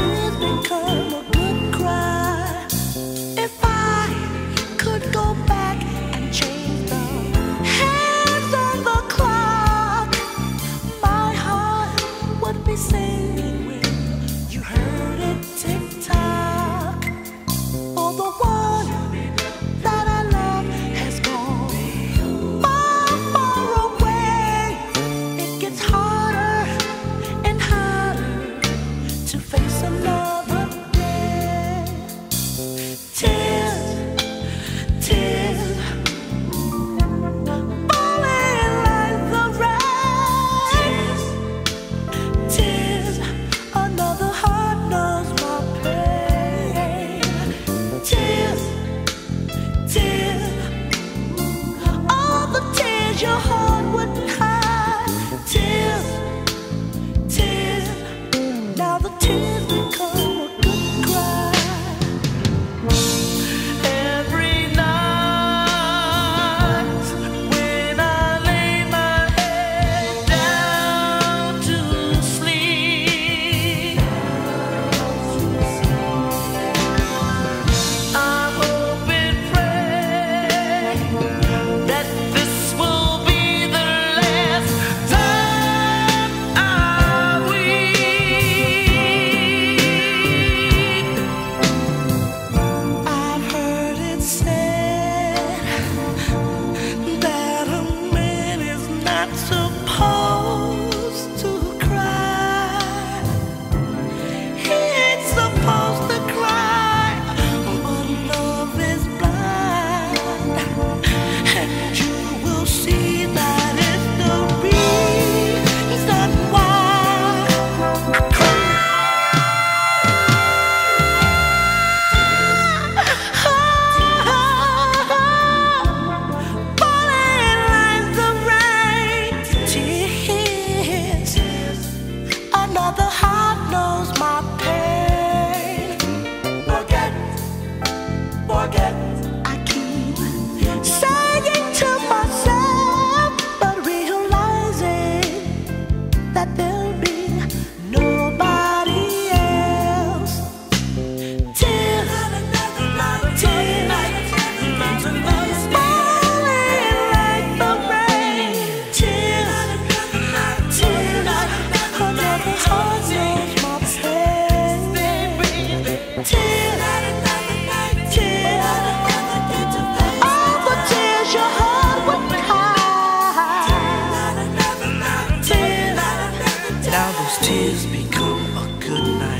tears become a your heart Those tears become a good night.